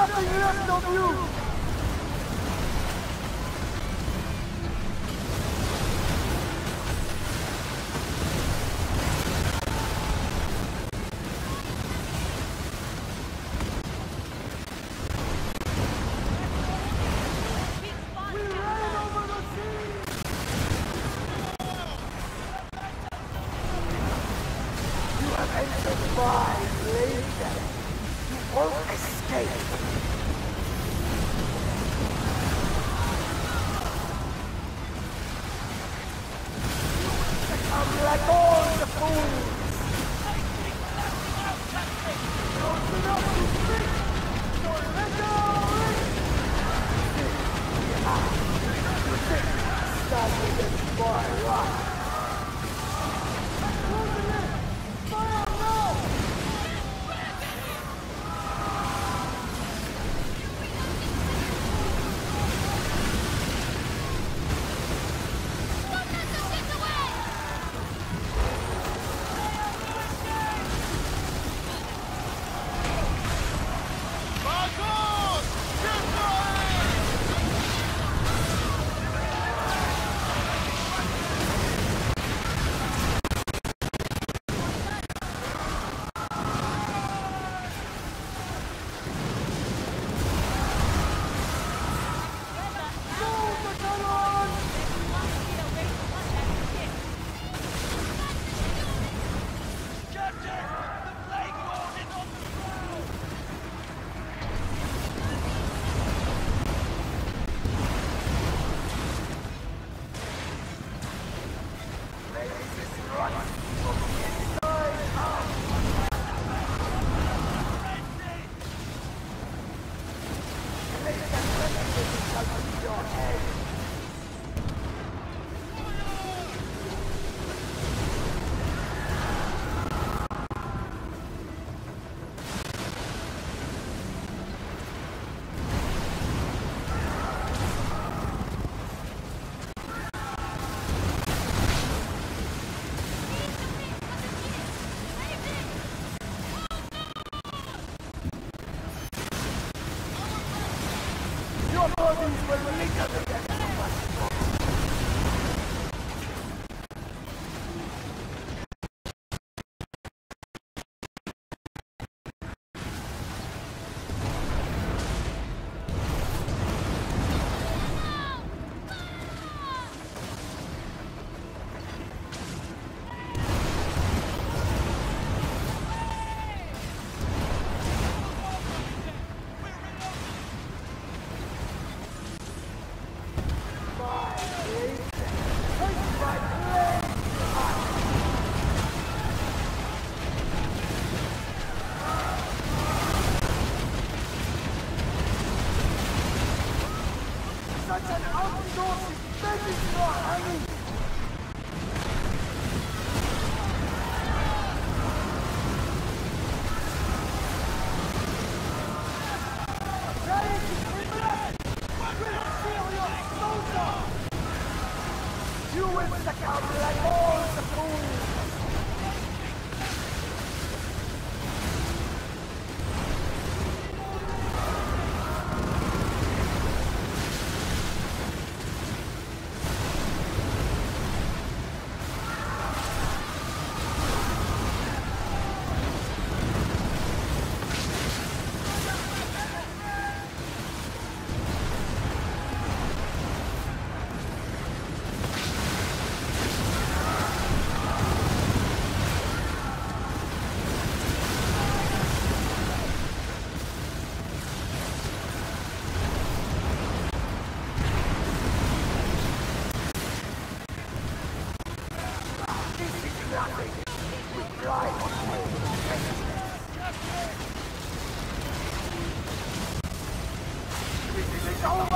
nothing left of you! won't escape. is not hanging. 着了。